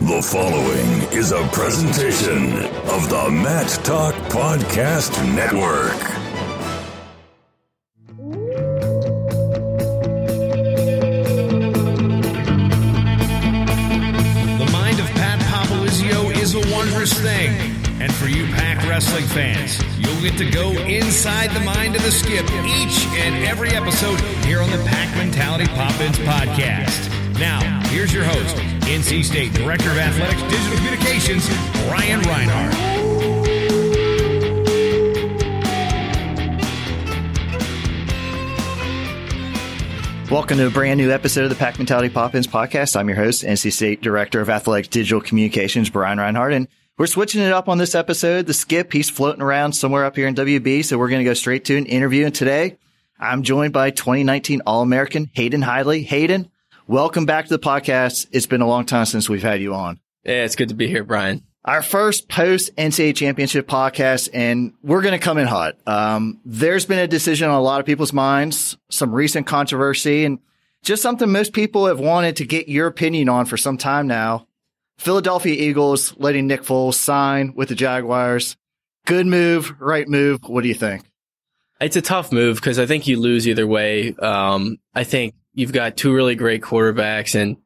The following is a presentation of the Mat Talk Podcast Network. The mind of Pat Popolizio is a wondrous thing. And for you Pack Wrestling fans, you'll get to go inside the mind of the skip each and every episode here on the Pack Mentality Pop-Ins podcast. Now, here's your host, NC State Director of Athletics Digital Communications, Brian Reinhardt. Welcome to a brand new episode of the Pack Mentality Pop-Ins podcast. I'm your host, NC State Director of Athletics Digital Communications, Brian Reinhardt, and we're switching it up on this episode. The skip, he's floating around somewhere up here in WB, so we're going to go straight to an interview. And today, I'm joined by 2019 All-American Hayden Hidlay. Hayden, welcome back to the podcast. It's been a long time since we've had you on. Yeah, it's good to be here, Brian. Our first post NCAA championship podcast, and we're going to come in hot. Um, there's been a decision on a lot of people's minds, some recent controversy, and just something most people have wanted to get your opinion on for some time now. Philadelphia Eagles letting Nick Foles sign with the Jaguars. Good move, right move. What do you think? It's a tough move because I think you lose either way. Um, I think you've got two really great quarterbacks, and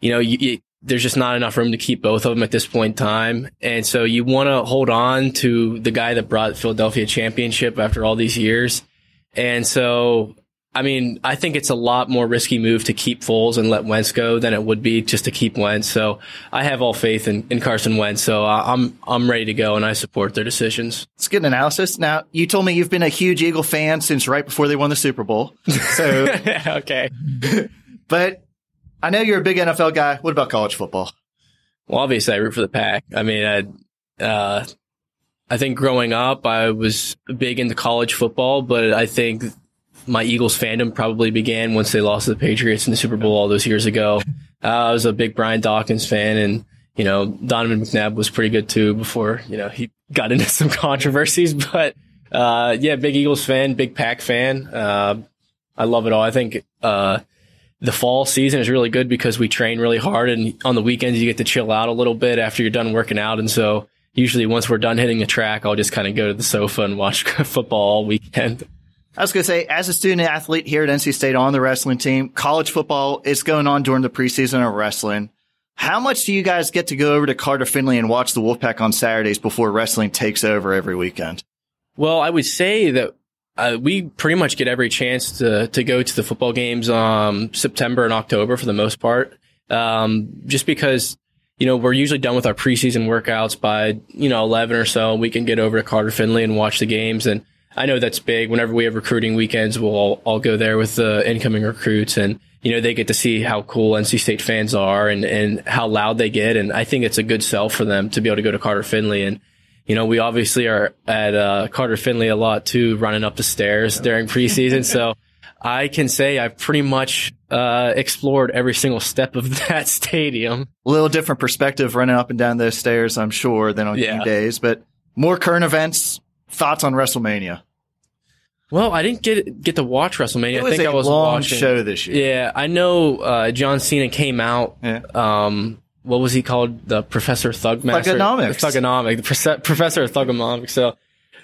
you know you, you, there's just not enough room to keep both of them at this point in time. And so you want to hold on to the guy that brought Philadelphia championship after all these years. And so, I mean, I think it's a lot more risky move to keep Foles and let Wentz go than it would be just to keep Wentz. So I have all faith in, in Carson Wentz. So I'm, I'm ready to go and I support their decisions. It's good analysis. Now, you told me you've been a huge Eagle fan since right before they won the Super Bowl. So, okay. but I know you're a big NFL guy. What about college football? Well, obviously, I root for the pack. I mean, I, uh, I think growing up, I was big into college football, but I think my Eagles fandom probably began once they lost to the Patriots in the Super Bowl all those years ago. Uh, I was a big Brian Dawkins fan, and you know Donovan McNabb was pretty good too before you know he got into some controversies. But uh, yeah, big Eagles fan, big Pack fan. Uh, I love it all. I think uh, the fall season is really good because we train really hard and on the weekends you get to chill out a little bit after you're done working out. And so usually once we're done hitting the track, I'll just kind of go to the sofa and watch football all weekend. I was going to say, as a student athlete here at NC State on the wrestling team, college football is going on during the preseason of wrestling. How much do you guys get to go over to Carter Finley and watch the Wolfpack on Saturdays before wrestling takes over every weekend? Well, I would say that uh, we pretty much get every chance to to go to the football games um September and October for the most part. Um, just because you know we're usually done with our preseason workouts by you know eleven or so. We can get over to Carter Finley and watch the games, and I know that's big. Whenever we have recruiting weekends, we'll all, all go there with the incoming recruits, and you know they get to see how cool NC State fans are and and how loud they get, and I think it's a good sell for them to be able to go to Carter Finley and you know, we obviously are at uh, Carter Finley a lot too, running up the stairs during preseason. so I can say I've pretty much uh, explored every single step of that stadium. A little different perspective running up and down those stairs, I'm sure, than on Yeah. game days. But more current events, thoughts on WrestleMania? Well, I didn't get get to watch WrestleMania. I think I was long watching. show this year. Yeah, I know uh, John Cena came out. Yeah. Um, what was he called? The Professor Thugmaster. Thugonomics. The Thugonomic. The Profe- Professor of Thugonomics. So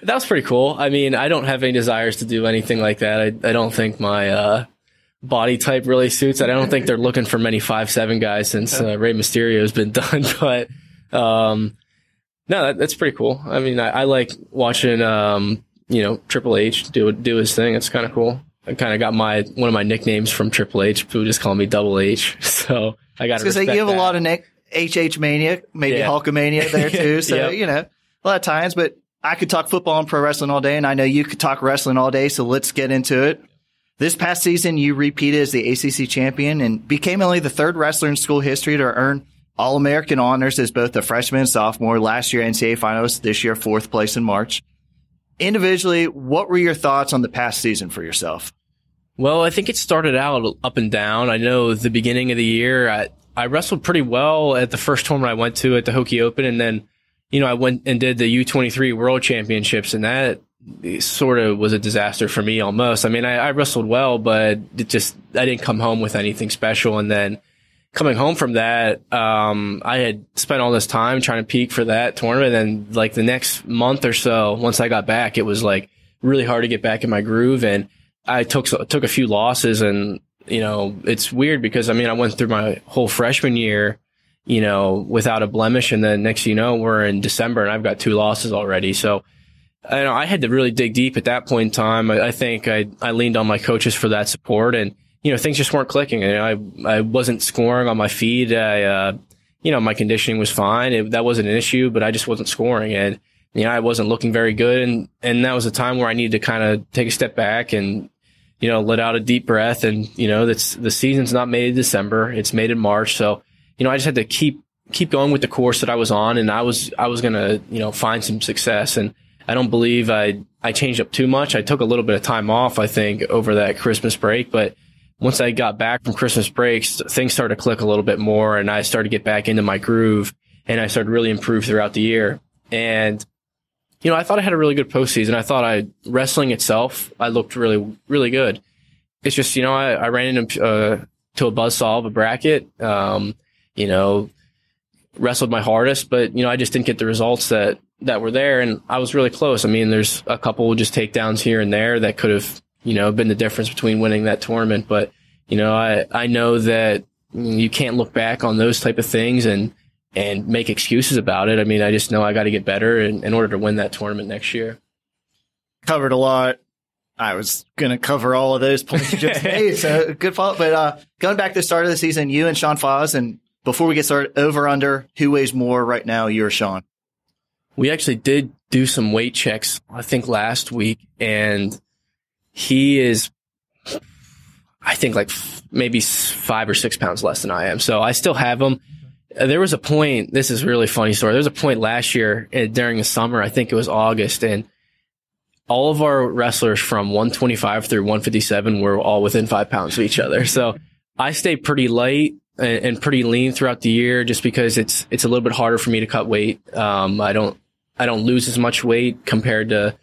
that was pretty cool. I mean, I don't have any desires to do anything like that. I, I don't think my uh, body type really suits it. I don't think they're looking for many five seven guys since uh, Rey Mysterio has been done. But um, no, that, that's pretty cool. I mean, I, I like watching um, you know Triple H do do his thing. It's kind of cool. I kind of got my one of my nicknames from Triple H. People just call me Double H. So I got to Because you have a lot of Nick, HH mania, maybe Yeah. Hulkamania there too. So, Yep. you know, a lot of times, but I could talk football and pro wrestling all day, and I know you could talk wrestling all day. So let's get into it. This past season, you repeated as the ACC champion and became only the third wrestler in school history to earn All American honors as both a freshman and sophomore. Last year, NCAA finalist. This year, fourth place in March. Individually, what were your thoughts on the past season for yourself? Well, I think it started out up and down. I know the beginning of the year, I, I wrestled pretty well at the first tournament I went to at the Hokie Open. And then, you know, I went and did the U23 World Championships and that sort of was a disaster for me almost. I mean, I, I wrestled well, but it just, I didn't come home with anything special. And then, coming home from that, um, I had spent all this time trying to peak for that tournament. And like the next month or so, once I got back, it was like really hard to get back in my groove. And I took, took a few losses and, you know, it's weird because I mean, I went through my whole freshman year, you know, without a blemish. And then next, you know, we're in December and I've got two losses already. So, I know I had to really dig deep at that point in time. I, I think I, I leaned on my coaches for that support and, you know, things just weren't clicking. And I, I wasn't scoring on my feed. I, uh, you know, my conditioning was fine. It, that wasn't an issue, but I just wasn't scoring. And, you know, I wasn't looking very good. And, and that was a time where I needed to kind of take a step back and, you know, let out a deep breath. And, you know, that's the season's not made in December. It's made in March. So, you know, I just had to keep, keep going with the course that I was on. And I was, I was going to, you know, find some success. And I don't believe I, I changed up too much. I took a little bit of time off, I think, over that Christmas break, but once I got back from Christmas breaks, things started to click a little bit more and I started to get back into my groove and I started really improve throughout the year. And, you know, I thought I had a really good postseason. I thought I, wrestling itself, I looked really, really good. It's just, you know, I, I ran into, uh, to a buzz saw of a bracket, um, you know, wrestled my hardest, but, you know, I just didn't get the results that, that were there. And I was really close. I mean, there's a couple just takedowns here and there that could have you know, been the difference between winning that tournament. But, you know, I, I know that you can't look back on those type of things and, and make excuses about it. I mean, I just know I got to get better in, in order to win that tournament next year. Covered a lot. I was going to cover all of those points you just made. So good fault. But uh, going back to the start of the season, you and Sean Fausz, and before we get started, over under, who weighs more right now, you or Sean? We actually did do some weight checks, I think last week, and he is, I think like maybe five or six pounds less than I am. So I still have him. Uh, there was a point, this is really funny story. There was a point last year uh, during the summer, I think it was August, and all of our wrestlers from 125 through 157 were all within five pounds of each other. So I stay pretty light and, and pretty lean throughout the year just because it's, it's a little bit harder for me to cut weight. Um, I don't, I don't lose as much weight compared to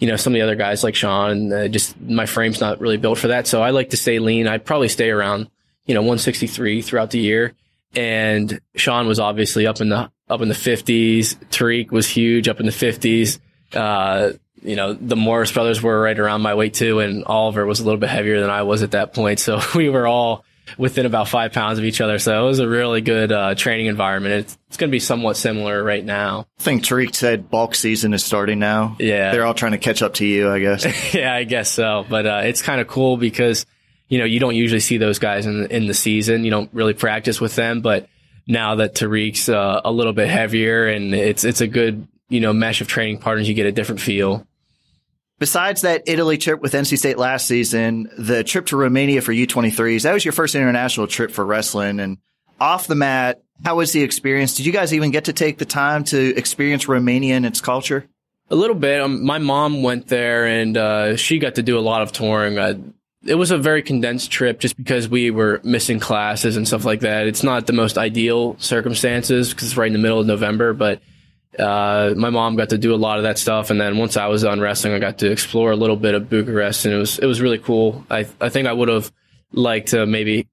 you know, some of the other guys like Sean, uh, just my frame's not really built for that. So I like to stay lean. I'd probably stay around, you know, 163 throughout the year. And Sean was obviously up in the, up in the fifties. Tariq was huge up in the fifties. Uh, you know, the Morris brothers were right around my weight too. And Oliver was a little bit heavier than I was at that point. So we were all, within about five pounds of each other. So it was a really good uh, training environment. It's, it's going to be somewhat similar right now. I think Tariq said bulk season is starting now. Yeah. They're all trying to catch up to you, I guess. yeah, I guess so. But uh, it's kind of cool because, you know, you don't usually see those guys in, in the season. You don't really practice with them. But now that Tariq's uh, a little bit heavier and it's, it's a good, you know, mesh of training partners, you get a different feel. Besides that Italy trip with NC State last season, the trip to Romania for U23s, that was your first international trip for wrestling. And off the mat, how was the experience? Did you guys even get to take the time to experience Romania and its culture? A little bit. Um, my mom went there and uh, she got to do a lot of touring. Uh, it was a very condensed trip just because we were missing classes and stuff like that. It's not the most ideal circumstances because it's right in the middle of November, but uh, my mom got to do a lot of that stuff, and then once I was done wrestling, I got to explore a little bit of Bucharest, and it was it was really cool. I I think I would have liked to maybe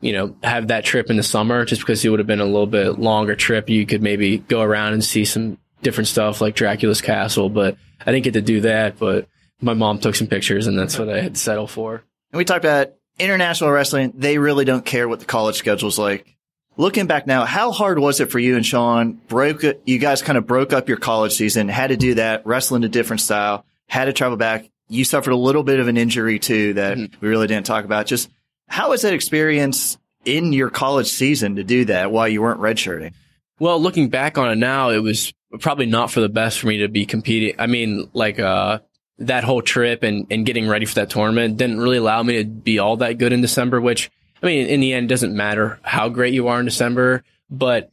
you know have that trip in the summer, just because it would have been a little bit longer trip. You could maybe go around and see some different stuff like Dracula's castle, but I didn't get to do that. But my mom took some pictures, and that's what I had to settle for. And we talked about international wrestling. They really don't care what the college schedule's like looking back now, how hard was it for you and Sean? Broke you guys kind of broke up your college season, had to do that, wrestling a different style, had to travel back. You suffered a little bit of an injury too that mm-hmm. we really didn't talk about. Just how was that experience in your college season to do that while you weren't redshirting? Well, looking back on it now, it was probably not for the best for me to be competing. I mean, like, uh, that whole trip and, and getting ready for that tournament didn't really allow me to be all that good in December, which I mean, in the end, it doesn't matter how great you are in December, but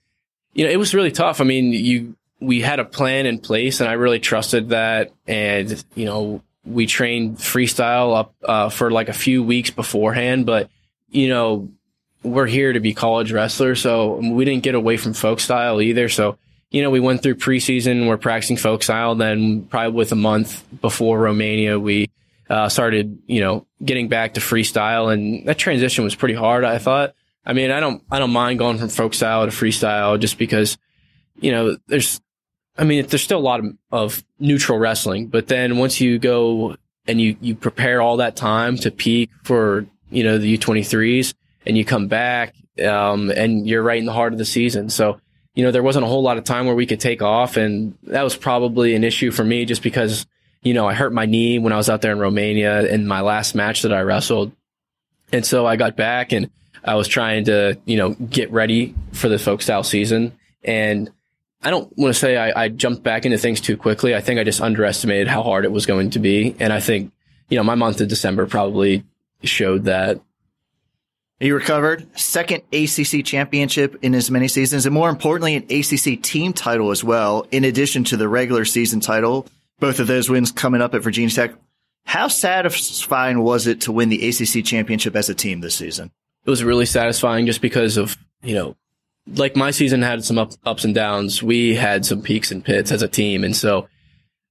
you know, it was really tough. I mean, you, we had a plan in place and I really trusted that. And, you know, we trained freestyle up, uh, for like a few weeks beforehand, but, you know, we're here to be college wrestlers. So we didn't get away from folk style either. So, you know, we went through preseason, we're practicing folk style. Then probably with a month before Romania, we, uh, started, you know, getting back to freestyle and that transition was pretty hard, I thought. I mean, I don't, I don't mind going from folk style to freestyle just because, you know, there's, I mean, there's still a lot of, of neutral wrestling, but then once you go and you, you prepare all that time to peak for, you know, the U23s and you come back, um, and you're right in the heart of the season. So, you know, there wasn't a whole lot of time where we could take off. And that was probably an issue for me just because, you know, I hurt my knee when I was out there in Romania in my last match that I wrestled. And so I got back and I was trying to, you know, get ready for the folk style season. And I don't want to say I, I jumped back into things too quickly. I think I just underestimated how hard it was going to be. And I think, you know, my month of December probably showed that. He recovered second ACC championship in as many seasons, and more importantly, an ACC team title as well, in addition to the regular season title. Both of those wins coming up at Virginia Tech. How satisfying was it to win the ACC championship as a team this season? It was really satisfying just because of, you know, like my season had some up, ups and downs. We had some peaks and pits as a team. And so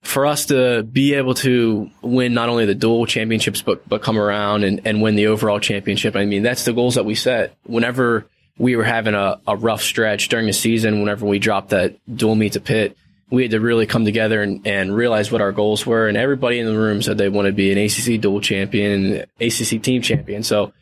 for us to be able to win not only the dual championships, but, but come around and, and win the overall championship, I mean, that's the goals that we set. Whenever we were having a, a rough stretch during the season, whenever we dropped that dual meet to pit, we had to really come together and, and realize what our goals were. And everybody in the room said they wanted to be an ACC dual champion and ACC team champion. So,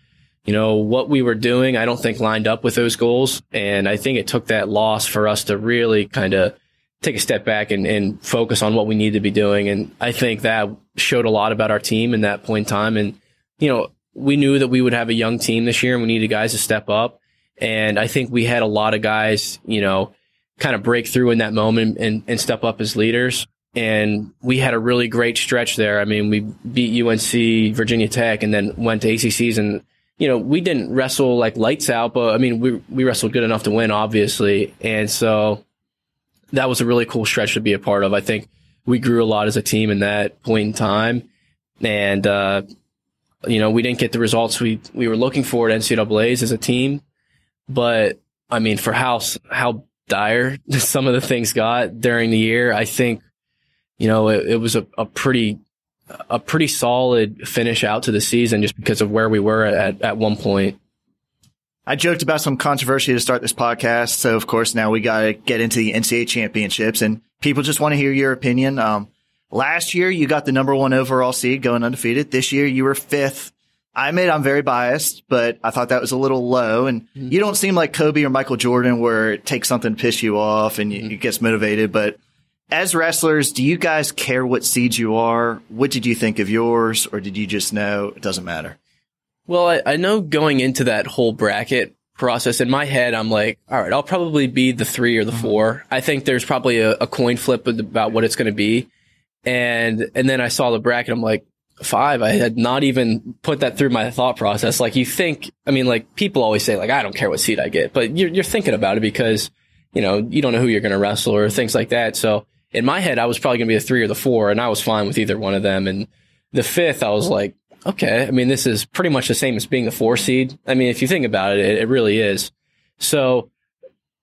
you know, what we were doing, I don't think lined up with those goals. And I think it took that loss for us to really kind of take a step back and, and focus on what we need to be doing. And I think that showed a lot about our team in that point in time. And, you know, we knew that we would have a young team this year and we needed guys to step up. And I think we had a lot of guys, you know, kind of break through in that moment and, and step up as leaders. And we had a really great stretch there. I mean, we beat UNC, Virginia Tech, and then went to ACCs. And, you know, we didn't wrestle like lights out, but I mean, we, we wrestled good enough to win, obviously. And so that was a really cool stretch to be a part of. I think we grew a lot as a team in that point in time. And, uh, you know, we didn't get the results we, we were looking for at NCAA's as a team. But I mean, for how, how dire some of the things got during the year, I think, you know, it, it was a, a pretty, a pretty solid finish out to the season just because of where we were at, at one point. I joked about some controversy to start this podcast. So of course now we got to get into the NCAA championships and people just want to hear your opinion. Um, last year you got the number one overall seed going undefeated. This year you were fifth. I admit I'm very biased, but I thought that was a little low. And mm-hmm. you don't seem like Kobe or Michael Jordan where it takes something to piss you off and you, mm-hmm. gets motivated. But as wrestlers, do you guys care what seeds you are? What did you think of yours? Or did you just know it doesn't matter? Well, I, I know going into that whole bracket process in my head, I'm like, all right, I'll probably be the three or the mm-hmm. four. I think there's probably a, a coin flip about what it's going to be. And, and then I saw the bracket. I'm like, five. I had not even put that through my thought process. Like you think, I mean, like people always say, like, I don't care what seed I get, but you're, you're thinking about it because, you know, you don't know who you're going to wrestle or things like that. So in my head, I was probably going to be the three or the four and I was fine with either one of them. And the fifth, I was like, okay, I mean, this is pretty much the same as being the four seed. I mean, if you think about it, it, it really is. So,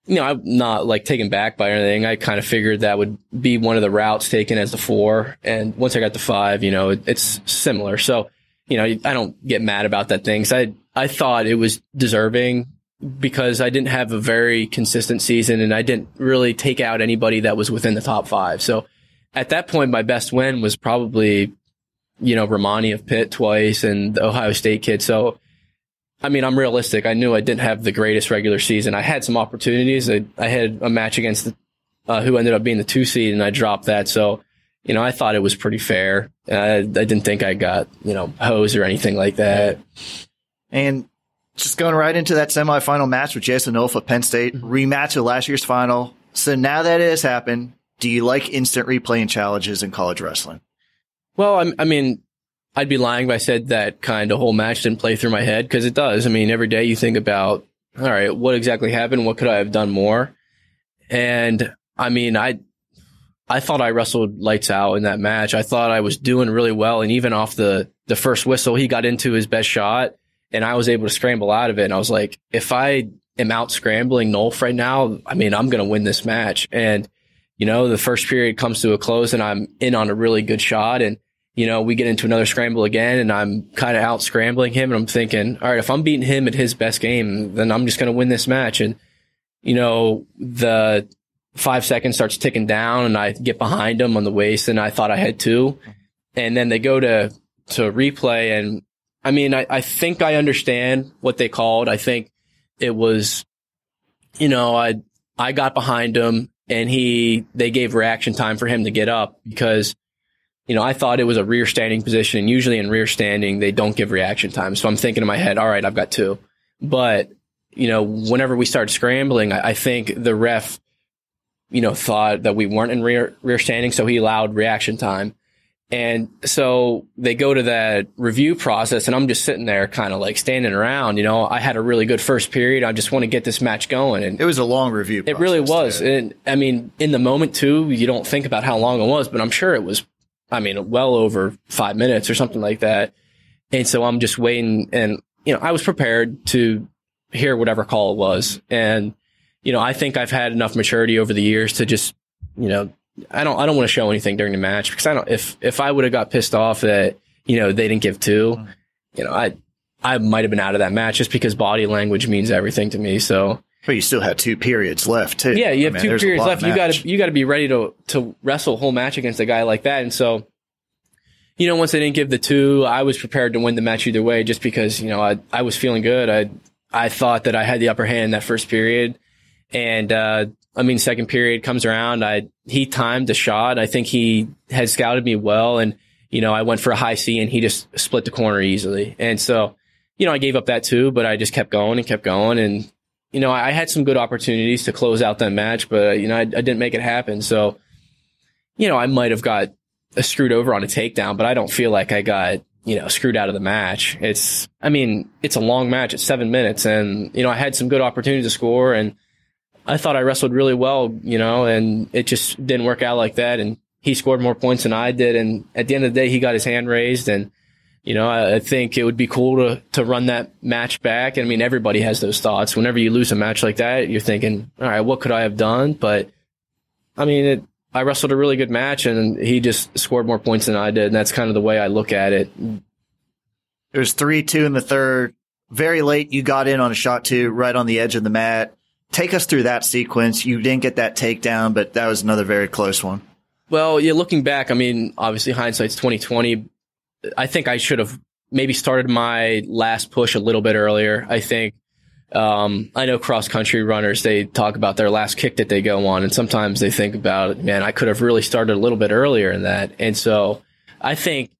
you know, I'm not like taken back by anything. I kind of figured that would be one of the routes taken as the four. And once I got the five, you know, it, it's similar. So, you know, I don't get mad about that thing. So I, I thought it was deserving because I didn't have a very consistent season and I didn't really take out anybody that was within the top five. So at that point, my best win was probably you know, Romani of Pitt twice and the Ohio State kid. So, I mean, I'm realistic. I knew I didn't have the greatest regular season. I had some opportunities. I, I had a match against the, uh, who ended up being the two seed and I dropped that. So, you know, I thought it was pretty fair. I, I didn't think I got, you know, hose or anything like that. And just going right into that semifinal match with Jason Nolf Penn State, mm-hmm. rematch of last year's final. So now that it has happened, do you like instant replay and challenges in college wrestling? Well, I'm, I mean, I'd be lying if I said that kind of whole match didn't play through my head because it does. I mean, every day you think about, all right, what exactly happened? What could I have done more? And I mean, I, I thought I wrestled lights out in that match. I thought I was doing really well. And even off the, the first whistle, he got into his best shot and I was able to scramble out of it. And I was like, if I am out scrambling Nolf right now, I mean, I'm going to win this match. And, you know, the first period comes to a close and I'm in on a really good shot and you know, we get into another scramble again and I'm kind of out scrambling him and I'm thinking, all right, if I'm beating him at his best game, then I'm just going to win this match. And, you know, the five seconds starts ticking down and I get behind him on the waist and I thought I had two. And then they go to, to replay and I mean, I, I think I understand what they called. I think it was, you know, I, I got behind him and he, they gave reaction time for him to get up because, you know, I thought it was a rear standing position and usually in rear standing, they don't give reaction time. So I'm thinking in my head, all right, I've got two. But, you know, whenever we started scrambling, I, I think the ref, you know, thought that we weren't in rear, rear standing. So he allowed reaction time. And so they go to that review process and I'm just sitting there kind of like standing around, you know, I had a really good first period. I just want to get this match going. And it was a long review. It really was. Too. And I mean, in the moment too, you don't think about how long it was, but I'm sure it was, I mean, well over five minutes or something like that. And so I'm just waiting and, you know, I was prepared to hear whatever call it was. And, you know, I think I've had enough maturity over the years to just, you know, I don't I don't want to show anything during the match because I don't if if I would have got pissed off that you know they didn't give two, mm-hmm. you know I I might have been out of that match just because body language means everything to me. So. But you still had two periods left too. Yeah, you have I mean, two periods left. You got to you got to be ready to to wrestle a whole match against a guy like that. And so, you know, once they didn't give the two, I was prepared to win the match either way, just because you know I I was feeling good. I I thought that I had the upper hand in that first period, and uh, I mean, second period comes around. I he timed the shot. I think he had scouted me well, and you know, I went for a high C, and he just split the corner easily. And so, you know, I gave up that too, but I just kept going and kept going, and you know, I had some good opportunities to close out that match, but you know, I, I didn't make it happen. So, you know, I might have got screwed over on a takedown, but I don't feel like I got you know, screwed out of the match. It's, I mean, it's a long match. It's seven minutes and, you know, I had some good opportunities to score and, I thought I wrestled really well, you know, and it just didn't work out like that. And he scored more points than I did. And at the end of the day, he got his hand raised. And, you know, I, I think it would be cool to, to run that match back. I mean, everybody has those thoughts. Whenever you lose a match like that, you're thinking, all right, what could I have done? But I mean, it, I wrestled a really good match and he just scored more points than I did. And that's kind of the way I look at it. It was 3 2 in the third. Very late, you got in on a shot two right on the edge of the mat take us through that sequence. You didn't get that takedown, but that was another very close one. Well, yeah, looking back, I mean, obviously hindsight's twenty twenty. I think I should have maybe started my last push a little bit earlier. I think um, I know cross country runners they talk about their last kick that they go on, and sometimes they think about, man, I could have really started a little bit earlier in that. And so I think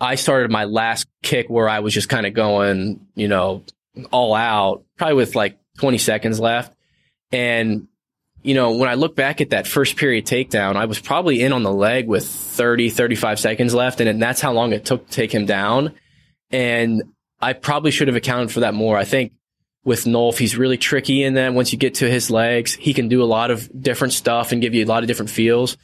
I started my last kick where I was just kind of going, you know, all out, probably with like 20 seconds left. And, you know, when I look back at that first period takedown, I was probably in on the leg with 30, 35 seconds left. And that's how long it took to take him down. And I probably should have accounted for that more. I think with Nolf, he's really tricky in that once you get to his legs, he can do a lot of different stuff and give you a lot of different feels.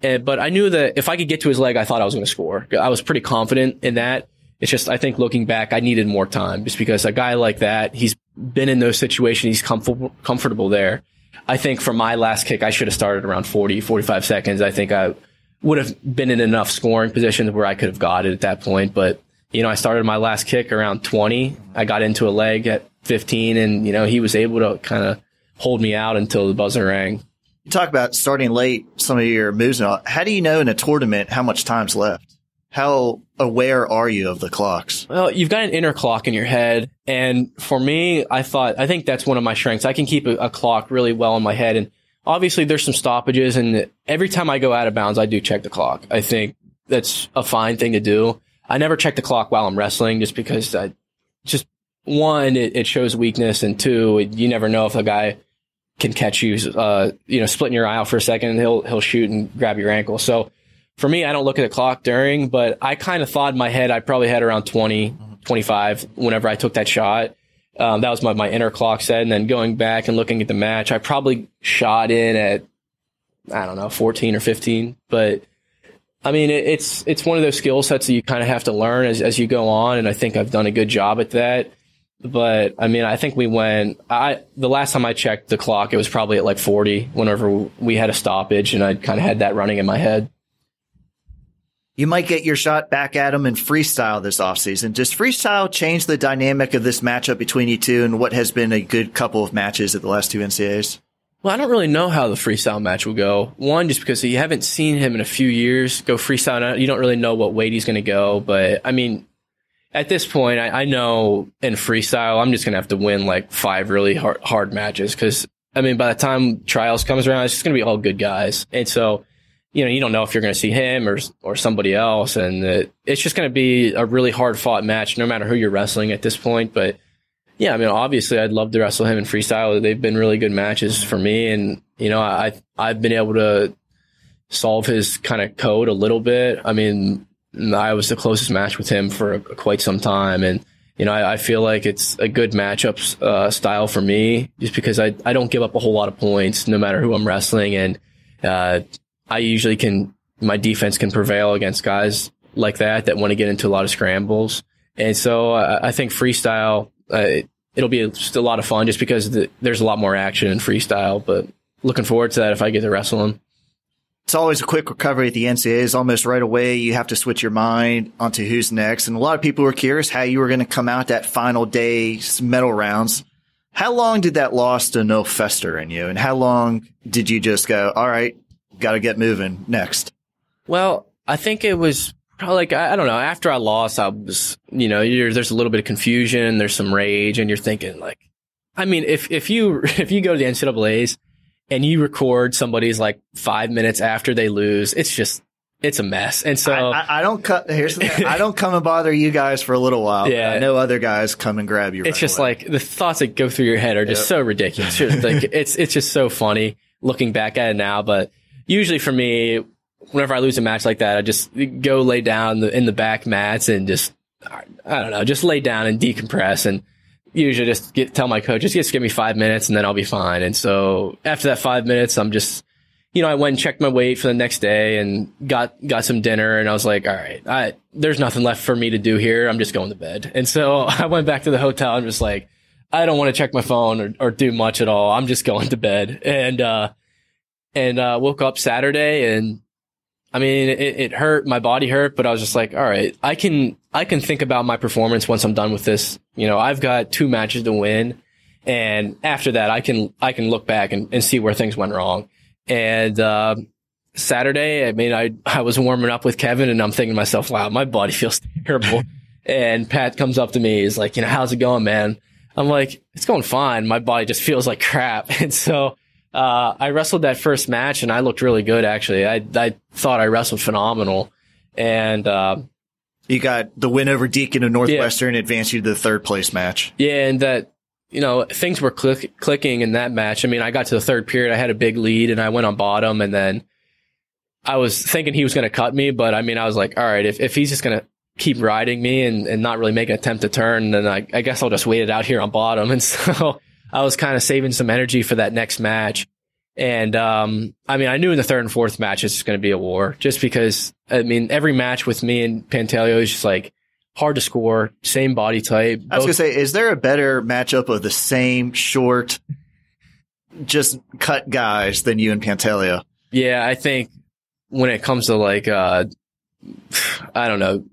And, but I knew that if I could get to his leg, I thought I was going to score. I was pretty confident in that. It's just, I think looking back, I needed more time just because a guy like that, he's been in those situations. He's comfortable, comfortable there. I think for my last kick, I should have started around 40, 45 seconds. I think I would have been in enough scoring positions where I could have got it at that point. But, you know, I started my last kick around 20. I got into a leg at 15 and, you know, he was able to kind of hold me out until the buzzer rang. You talk about starting late, some of your moves. and all. How do you know in a tournament how much time's left? How aware are you of the clocks? Well, you've got an inner clock in your head. And for me, I thought, I think that's one of my strengths. I can keep a, a clock really well in my head. And obviously there's some stoppages. And every time I go out of bounds, I do check the clock. I think that's a fine thing to do. I never check the clock while I'm wrestling just because I just one, it, it shows weakness. And two, it, you never know if a guy can catch you, uh, you know, splitting your eye out for a second and he'll, he'll shoot and grab your ankle. So, for me, I don't look at the clock during, but I kind of thought in my head I probably had around 20, 25 whenever I took that shot. Um, that was what my inner clock said. And then going back and looking at the match, I probably shot in at, I don't know, 14 or 15. But I mean, it, it's, it's one of those skill sets that you kind of have to learn as, as you go on. And I think I've done a good job at that. But I mean, I think we went, I, the last time I checked the clock, it was probably at like 40 whenever we had a stoppage and I kind of had that running in my head. You might get your shot back at him in freestyle this offseason. Does freestyle change the dynamic of this matchup between you two and what has been a good couple of matches at the last two NCAAs? Well, I don't really know how the freestyle match will go. One, just because you haven't seen him in a few years go freestyle. You don't really know what weight he's going to go. But I mean, at this point, I, I know in freestyle, I'm just going to have to win like five really hard, hard matches. Cause I mean, by the time trials comes around, it's just going to be all good guys. And so, you know, you don't know if you're going to see him or, or somebody else. And it, it's just going to be a really hard fought match, no matter who you're wrestling at this point. But, yeah, I mean, obviously, I'd love to wrestle him in freestyle. They've been really good matches for me, and you know, I I've been able to solve his kind of code a little bit. I mean, I was the closest match with him for quite some time, and you know, I, I feel like it's a good matchup uh, style for me, just because I I don't give up a whole lot of points no matter who I'm wrestling, and uh, I usually can my defense can prevail against guys like that that want to get into a lot of scrambles, and so I, I think freestyle uh, it'll be just a lot of fun just because the, there's a lot more action in freestyle. But looking forward to that if I get to wrestle him. It's always a quick recovery at the NCAAs. Almost right away, you have to switch your mind onto who's next. And a lot of people were curious how you were going to come out that final day medal rounds. How long did that loss to Nolf fester in you? And how long did you just go, all right, got to get moving next? Well, I think it was like I, don't know. After I lost, I was, you know, there's a little bit of confusion, there's some rage, and you're thinking like, I mean, if if you if you go to the NCAA's and you record somebody's like five minutes after they lose, it's just it's a mess. And so I, I, I don't cut. Here's the thing. I don't come and bother you guys for a little while. Yeah, I know other guys come and grab you. It's right just away. like the thoughts that go through your head are just yep. so ridiculous. like it's it's just so funny looking back at it now. But usually for me, whenever I lose a match like that, I just go lay down in the back mats and just, I don't know, just lay down and decompress and usually just get, tell my coach, just, just give me five minutes and then I'll be fine. And so after that five minutes, I'm just, you know, I went and checked my weight for the next day and got, got some dinner and I was like, all right, I, there's nothing left for me to do here. I'm just going to bed. And so I went back to the hotel and was like, I don't want to check my phone or, or do much at all. I'm just going to bed. And, uh, and, uh, woke up Saturday and I mean, it, it hurt. My body hurt, but I was just like, all right, I can, I can think about my performance once I'm done with this. You know, I've got two matches to win. And after that, I can, I can look back and, and see where things went wrong. And, uh, Saturday, I mean, I, I was warming up with Kevin and I'm thinking to myself, wow, my body feels terrible. and Pat comes up to me. He's like, you know, how's it going, man? I'm like, it's going fine. My body just feels like crap. And so uh, I wrestled that first match and I looked really good actually. I I thought I wrestled phenomenal, and uh, you got the win over Deakin of Northwestern, yeah. advanced you to the third place match. Yeah, and that you know things were click, clicking in that match. I mean, I got to the third period, I had a big lead, and I went on bottom, and then I was thinking he was going to cut me, but I mean, I was like, all right, if if he's just going to keep riding me and, and not really make an attempt to turn, then I, I guess I'll just wait it out here on bottom. And so I was kind of saving some energy for that next match. And um, I mean, I knew in the third and fourth match it's going to be a war, just because I mean, every match with me and Pantaleo is just like hard to score, same body type. I was going to say, is there a better matchup of the same short, just cut guys than you and Pantaleo? Yeah, I think when it comes to like, uh, I don't know,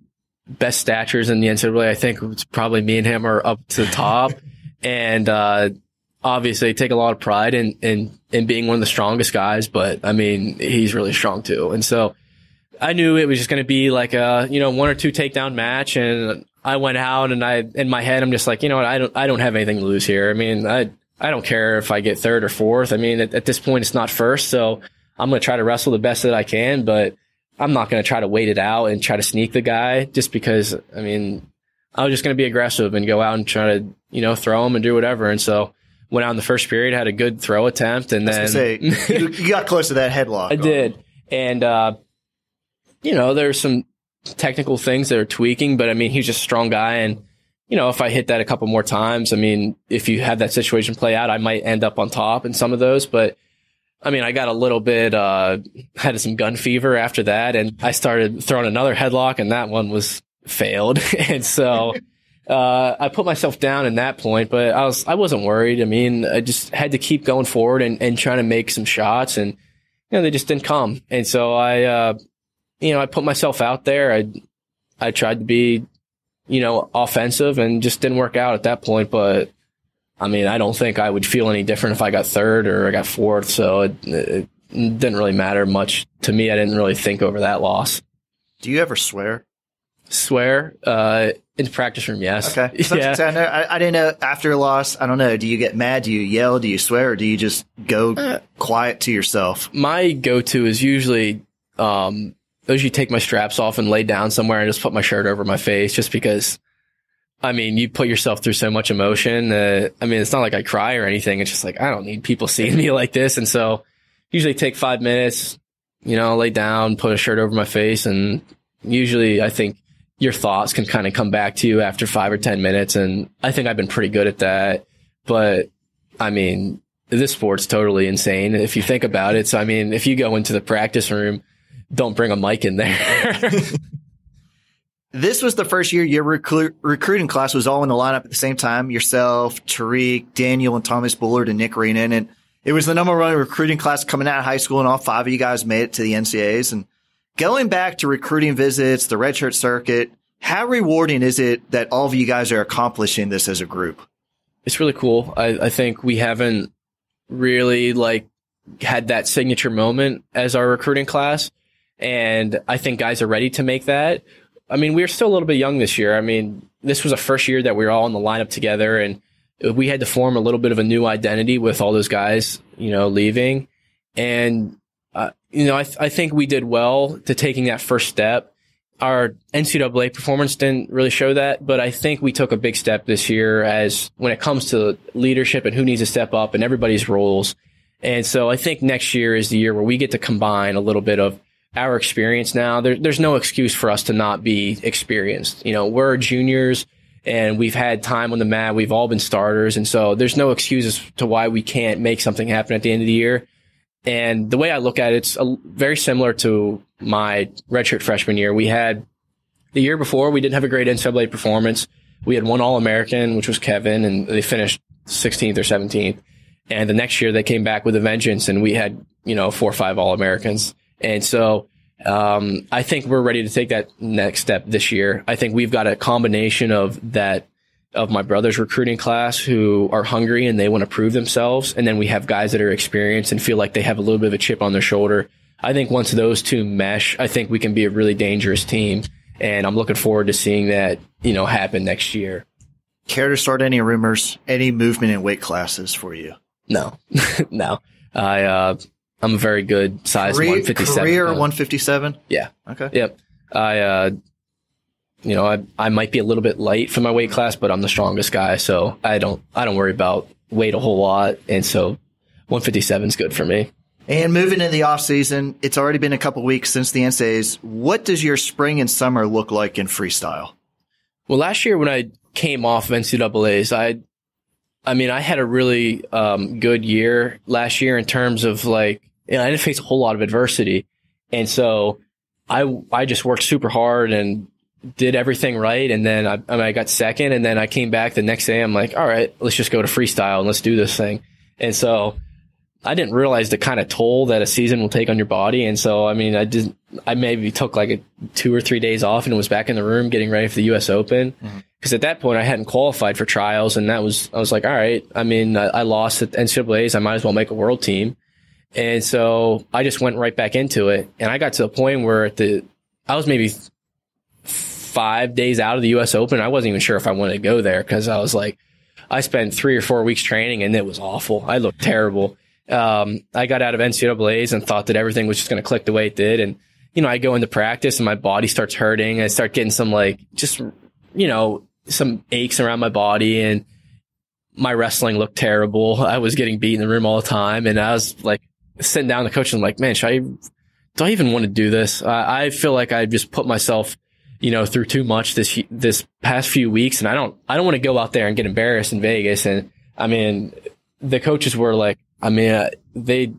best statures in the NCAA, I think it's probably me and him are up to the top. and uh, obviously take a lot of pride in, in, in being one of the strongest guys, but I mean, he's really strong too. And so I knew it was just going to be like a, you know, one or two takedown match. And I went out and I, in my head, I'm just like, you know what? I don't, I don't have anything to lose here. I mean, I, I don't care if I get third or fourth. I mean, at, at this point, it's not first. So I'm going to try to wrestle the best that I can, but I'm not going to try to wait it out and try to sneak the guy just because, I mean, I was just going to be aggressive and go out and try to, you know, throw him and do whatever. And so, went out in the first period, had a good throw attempt, and then say, you, you, got close to that headlock. I did, and uh, you know, there's some technical things that are tweaking, but I mean, he's just a strong guy, and you know, if I hit that a couple more times, I mean, if you have that situation play out, I might end up on top in some of those, but. I mean, I got a little bit, uh, had some gun fever after that and I started throwing another headlock and that one was failed. and so, uh, I put myself down in that point, but I was I wasn't worried. I mean, I just had to keep going forward and, and trying to make some shots, and you know they just didn't come. And so I uh, you know, I put myself out there. I, I tried to be, you know, offensive and just didn't work out at that point. But I mean, I don't think I would feel any different if I got third or I got fourth. So it, it didn't really matter much to me. I didn't really think over that loss. Do you ever swear? Swear, uh, in the practice room, yes. Okay. So, yeah. so I, know, I, I didn't know after a loss. I don't know. Do you get mad? Do you yell? Do you swear? Or do you just go Uh, quiet to yourself? my go-to is usually um I usually take my straps off and lay down somewhere and just put my shirt over my face just because I mean you put yourself through so much emotion uh, I mean it's not like I cry or anything it's just like I don't need people seeing me like this and so usually take 5 minutes you know lay down put a shirt over my face and usually I think your thoughts can kind of come back to you after 5 or 10 minutes and I think I've been pretty good at that but I mean this sport's totally insane if you think about it. So, I mean, if you go into the practice room, don't bring a mic in there. This was the first year your recru- recruiting class was all in the lineup at the same time. Yourself, Tariq, Daniel, and Thomas Bullard and Nick Reenan. And it was the number one recruiting class coming out of high school, and all five of you guys made it to the NCAAs. And going back to recruiting visits, the redshirt circuit, how rewarding is it that all of you guys are accomplishing this as a group? it's really cool. I, I think we haven't really like had that signature moment as our recruiting class. And I think guys are ready to make that. I mean, we are still a little bit young this year. I mean, this was a first year that we were all in the lineup together and we had to form a little bit of a new identity with all those guys, you know, leaving. And, uh, you know, I, th- I think we did well to taking that first step. Our NCAA performance didn't really show that, but I think we took a big step this year as when it comes to leadership and who needs to step up and everybody's roles. And so I think next year is the year where we get to combine a little bit of our experience now. There, there's no excuse for us to not be experienced. You know, we're juniors and we've had time on the mat. We've all been starters. And so there's no excuses to why we can't make something happen at the end of the year. And the way I look at it, it's a, very similar to my redshirt freshman year. We had the year before, we didn't have a great NCAA performance. We had one All American, which was Kevin, and they finished 16th or 17th. And the next year they came back with a vengeance and we had, you know, four or five All Americans. And so, um, I think we're ready to take that next step this year. I think we've got a combination of that, of my brother's recruiting class who are hungry and they want to prove themselves. And then we have guys that are experienced and feel like they have a little bit of a chip on their shoulder. I think once those two mesh, I think we can be a really dangerous team. And I'm looking forward to seeing that, you know, happen next year. Care to start any rumors, any movement in weight classes for you? No, no. I, uh, I'm a very good size Career, 157. career Uh, 157? Yeah. Okay. Yep. I, uh, you know, I, I might be a little bit light for my weight class, but I'm the strongest guy. So I don't, I don't worry about weight a whole lot. And so 157 is good for me. And moving into the off season, it's already been a couple weeks since the NCAAs. What does your spring and summer look like in freestyle? Well, last year when I came off of NCAA's, I, I mean, I had a really um, good year last year in terms of like, you know, I didn't face a whole lot of adversity, and so I I just worked super hard and did everything right, and then I, I, mean, I got second, and then I came back the next day. I'm like, all right, let's just go to freestyle and let's do this thing, and so. I didn't realize the kind of toll that a season will take on your body. And so, I mean, I did, I maybe took like a two or three days off and was back in the room getting ready for the U.S. Open. Mm-hmm. Because at that point, I hadn't qualified for trials. And that was, I was like, all right, I mean, I, I lost at NCAAs. I might as well make a world team. And so I just went right back into it. And I got to a point where at the, I was maybe five days out of the U.S. Open. I wasn't even sure if I wanted to go there because I was like, I spent three or four weeks training and it was awful. I looked terrible um, I got out of NCAA's and thought that everything was just going to click the way it did. And, you know, I go into practice and my body starts hurting. I start getting some like, just, you know, some aches around my body and my wrestling looked terrible. I was getting beat in the room all the time. And I was like sitting down the coach and I'm like, man, should I, do I even want to do this? I, I feel like I just put myself, you know, through too much this, this past few weeks. And I don't, I don't want to go out there and get embarrassed in Vegas. And I mean, the coaches were like, I mean, uh, they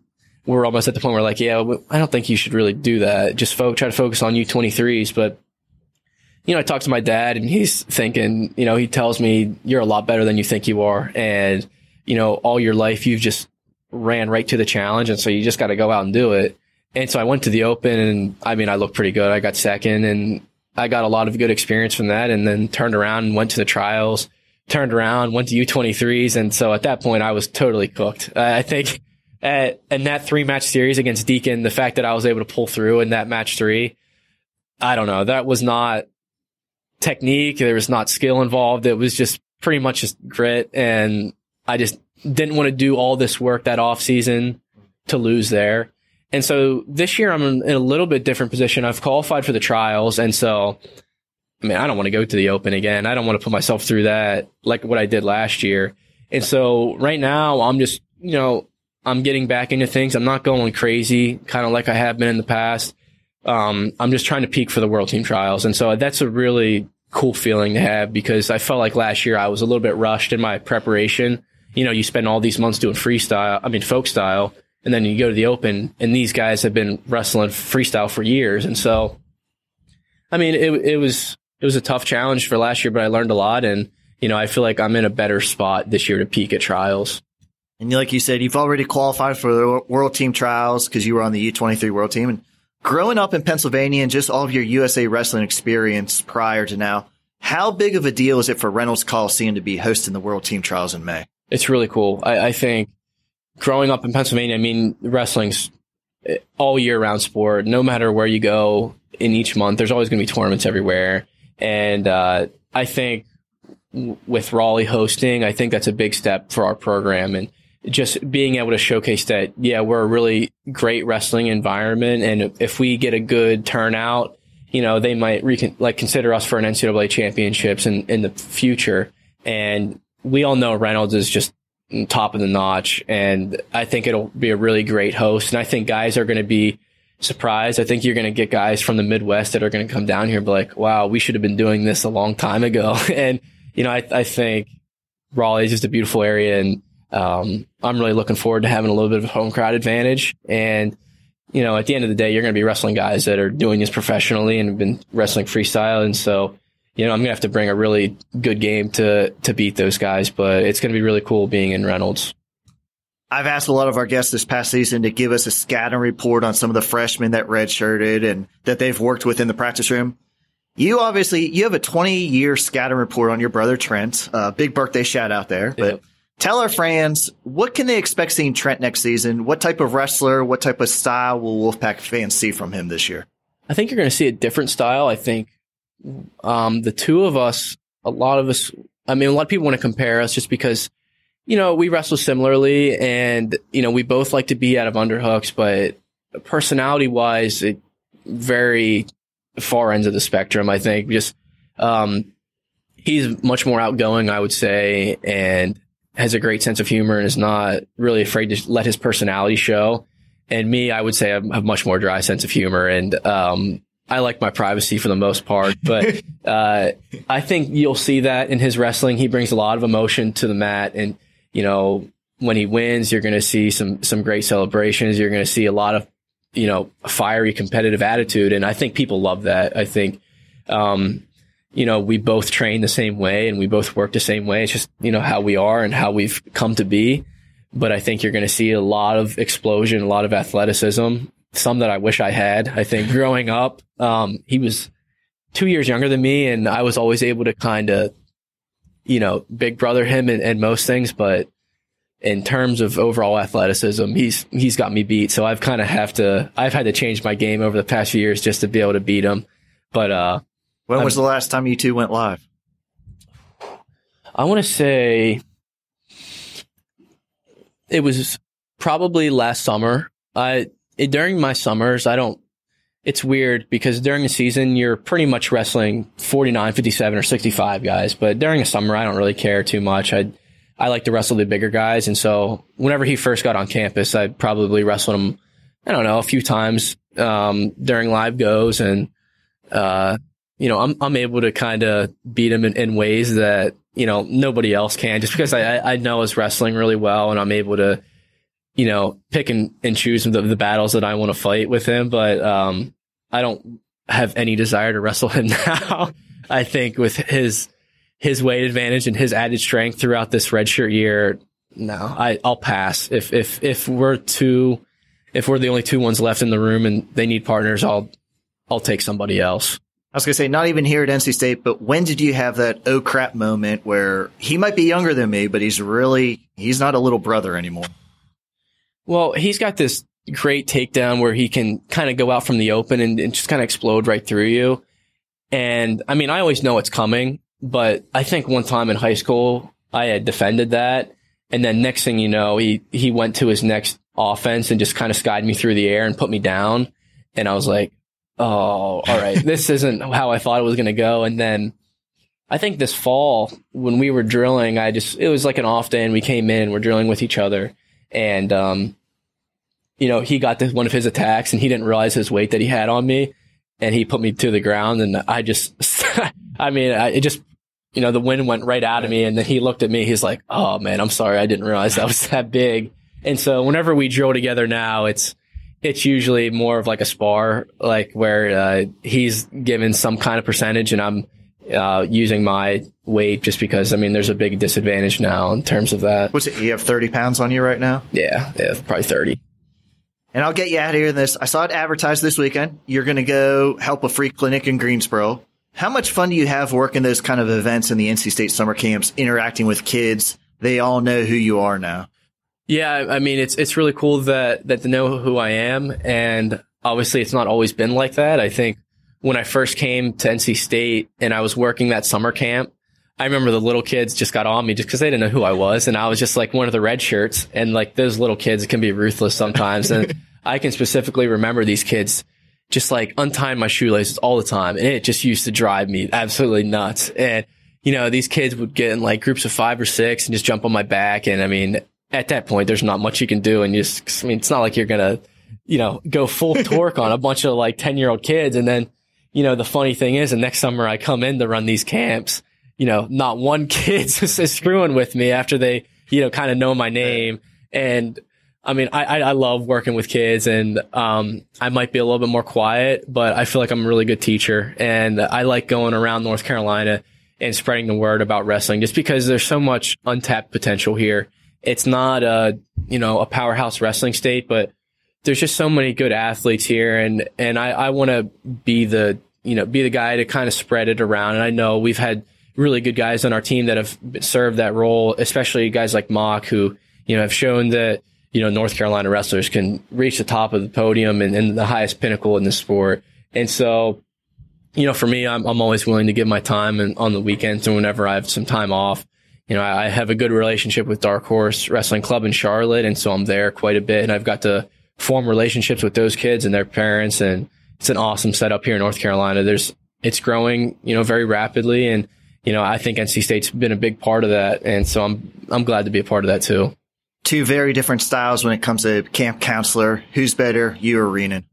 were almost at the point where like, yeah, I don't think you should really do that. Just fo- try to focus on U23s. But, you know, I talked to my dad and he's thinking, you know, he tells me you're a lot better than you think you are. And, you know, all your life you've just ran right to the challenge. And so you just got to go out and do it. And so I went to the open and I mean, I looked pretty good. I got second and I got a lot of good experience from that and then turned around and went to the trials, turned around, went to U23s. And so at that point, I was totally cooked. I think at, in that three match series against Deakin, the fact that I was able to pull through in that match three, I don't know. That was not technique. There was not skill involved. It was just pretty much just grit. And I just didn't want to do all this work that off season to lose there. And so this year I'm in a little bit different position. I've qualified for the trials. And so, I mean, I don't want to go to the open again. I don't want to put myself through that like what I did last year. And so right now I'm just, you know, I'm getting back into things. I'm not going crazy, kind of like I have been in the past. Um, I'm just trying to peak for the world team trials. And so that's a really cool feeling to have because I felt like last year I was a little bit rushed in my preparation. You know, you spend all these months doing freestyle, I mean, folk style, and then you go to the open and these guys have been wrestling freestyle for years. And so, I mean, it, it was, it was a tough challenge for last year, but I learned a lot. And, you know, I feel like I'm in a better spot this year to peak at trials. And like you said, you've already qualified for the world team trials because you were on the U23 world team. And growing up in Pennsylvania and just all of your USA wrestling experience prior to now, how big of a deal is it for Reynolds Coliseum to be hosting the world team trials in May? It's really cool. I, I think growing up in Pennsylvania, I mean, wrestling's all year round sport. No matter where you go in each month, there's always going to be tournaments everywhere. And uh, I think with Raleigh hosting, I think that's a big step for our program and just being able to showcase that, yeah, we're a really great wrestling environment. And if we get a good turnout, you know, they might recon- like consider us for an NCAA championships in, in the future. And we all know Reynolds is just top of the notch. And I think it'll be a really great host. And I think guys are going to be surprised. I think you're going to get guys from the Midwest that are going to come down here and be like, wow, we should have been doing this a long time ago. and, you know, I, I think Raleigh is just a beautiful area. And, um, I'm really looking forward to having a little bit of home crowd advantage. And, you know, at the end of the day, you're going to be wrestling guys that are doing this professionally and have been wrestling freestyle. And so, you know, I'm going to have to bring a really good game to, to beat those guys, but it's going to be really cool being in Reynolds. I've asked a lot of our guests this past season to give us a scouting report on some of the freshmen that redshirted and that they've worked with in the practice room. You obviously you have a 20 year scouting report on your brother Trent. Uh, big birthday shout out there. But yep. tell our fans what can they expect seeing Trent next season? What type of wrestler? What type of style will Wolfpack fans see from him this year? I think you're going to see a different style. I think um, the two of us, a lot of us, I mean, a lot of people want to compare us just because, you know, we wrestle similarly and, you know, we both like to be out of underhooks, but personality wise, it very far ends of the spectrum, I think. Just, um, he's much more outgoing, I would say, and has a great sense of humor and is not really afraid to let his personality show. And me, I would say I have much more dry sense of humor and, um, I like my privacy for the most part, but uh, I think you'll see that in his wrestling. He brings a lot of emotion to the mat, and you know when he wins, you're going to see some some great celebrations. You're going to see a lot of you know fiery competitive attitude, and I think people love that. I think. Um, you know, we both train the same way and we both work the same way. It's just, you know, how we are and how we've come to be. But I think you're going to see a lot of explosion, a lot of athleticism, some that I wish I had. I think growing up, um, he was two years younger than me, and I was always able to kind of, you know, big brother him in, in most things. But in terms of overall athleticism, he's he's got me beat. So I've kind of have to I've had to change my game over the past few years just to be able to beat him. But uh, when was I'm, the last time you two went live? I want to say it was probably last summer. I it, during my summers, I don't, it's weird because during the season, you're pretty much wrestling 49, 57 or 65 guys. But during the summer, I don't really care too much. I, I like to wrestle the bigger guys. And so whenever he first got on campus, I probably wrestled him, I don't know, a few times, um, during live goes. And, uh, you know, I'm, I'm able to kind of beat him in, in, ways that, you know, nobody else can just because I, I know his wrestling really well and I'm able to, you know, pick and, and choose the, the battles that I want to fight with him. But, um, I don't have any desire to wrestle him now. I think with his, his weight advantage and his added strength throughout this redshirt year, no, I, I'll pass. If, if, if we're two if we're the only two ones left in the room and they need partners, I'll I'll take somebody else. I was going to say, not even here at NC State, but when did you have that oh crap moment where he might be younger than me, but he's really, he's not a little brother anymore? Well, he's got this great takedown where he can kind of go out from the open and, and just kind of explode right through you. And I mean, I always know it's coming, but I think one time in high school, I had defended that. And then next thing you know, he, he went to his next offense and just kind of skied me through the air and put me down. And I was like, oh, all right, this isn't how I thought it was going to go. And then I think this fall when we were drilling, I just, it was like an off day and we came in, we're drilling with each other. And, um, you know, he got this one of his attacks and he didn't realize his weight that he had on me and he put me to the ground and I just, I mean, I, it just, you know, the wind went right out of me and then he looked at me. He's like, Oh man, I'm sorry. I didn't realize that was that big. And so whenever we drill together now, it's, it's usually more of like a spar, like where, uh, he's given some kind of percentage and I'm, uh, using my weight just because, I mean, there's a big disadvantage now in terms of that. What's it? You have 30 pounds on you right now? Yeah. Yeah. Probably 30. And I'll get you out of here in this. I saw it advertised this weekend. You're going to go help a free clinic in Greensboro. How much fun do you have working those kind of events in the NC State summer camps, interacting with kids? They all know who you are now. Yeah, I mean it's it's really cool that that they know who I am, and obviously it's not always been like that. I think when I first came to NC State and I was working that summer camp, I remember the little kids just got on me just because they didn't know who I was, and I was just like one of the red shirts, and like those little kids can be ruthless sometimes, and I can specifically remember these kids just like untying my shoelaces all the time, and it just used to drive me absolutely nuts, and you know, these kids would get in like groups of five or six and just jump on my back. And I mean, at that point, there's not much you can do. And you just, I mean, it's not like you're going to, you know, go full torque on a bunch of like 10 year old kids. And then, you know, the funny thing is the next summer I come in to run these camps, you know, not one kid's is screwing with me after they, you know, kind of know my name. And I mean, I, I love working with kids and, um, I might be a little bit more quiet, but I feel like I'm a really good teacher. And I like going around North Carolina and spreading the word about wrestling just because there's so much untapped potential here. It's not a, you know, a powerhouse wrestling state, but there's just so many good athletes here. And, and I, I want to be the, you know, be the guy to kind of spread it around. And I know we've had really good guys on our team that have served that role, especially guys like Mock who, you know, have shown that, you know, North Carolina wrestlers can reach the top of the podium and, and the highest pinnacle in the sport. And so, you know, for me, I'm, I'm always willing to give my time and on the weekends and whenever I have some time off you know, I have a good relationship with Dark Horse Wrestling Club in Charlotte, and so I'm there quite a bit, and I've got to form relationships with those kids and their parents, and it's an awesome setup here in North Carolina. There's it's growing, you know, very rapidly, and you know, I think NC State's been a big part of that, and so I'm I'm glad to be a part of that too. Two very different styles when it comes to camp counselor. Who's better, you or Reenan?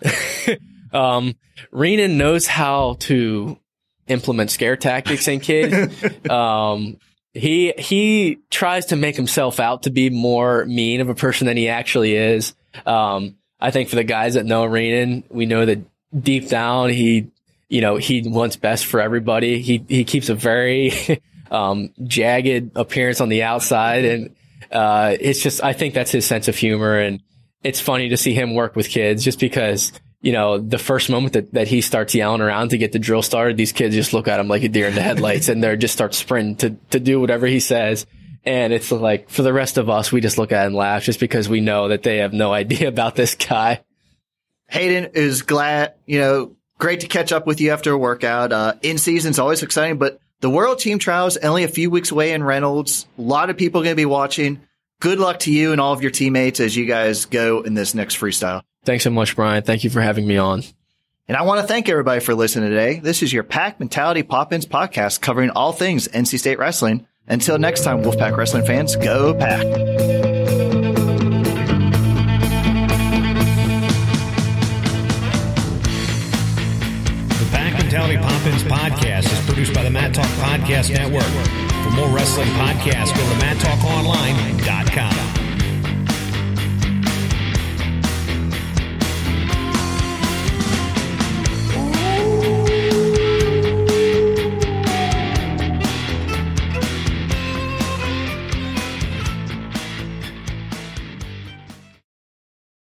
um, Reenan knows how to implement scare tactics in kids. um, he he tries to make himself out to be more mean of a person than he actually is. Um, I think for the guys that know Reenan, we know that deep down he, you know, he wants best for everybody. He he keeps a very um, jagged appearance on the outside, and uh, it's just I think that's his sense of humor, and it's funny to see him work with kids just because you know, the first moment that, that he starts yelling around to get the drill started, these kids just look at him like a deer in the headlights and they're just start sprinting to, to do whatever he says. And it's like, for the rest of us, we just look at and laugh just because we know that they have no idea about this guy. Hayden is glad, you know, great to catch up with you after a workout. Uh, in season's always exciting, but the World Team Trials only a few weeks away in Reynolds. A lot of people going to be watching. Good luck to you and all of your teammates as you guys go in this next freestyle. Thanks so much, Brian. Thank you for having me on. And I want to thank everybody for listening today. This is your Pack Mentality Pop-Ins podcast covering all things NC State wrestling. Until next time, Wolfpack wrestling fans, go Pack. The Pack Mentality Pop-Ins podcast is produced by the Mat Talk Podcast Network. For more wrestling podcasts, go to mattalkonline.com.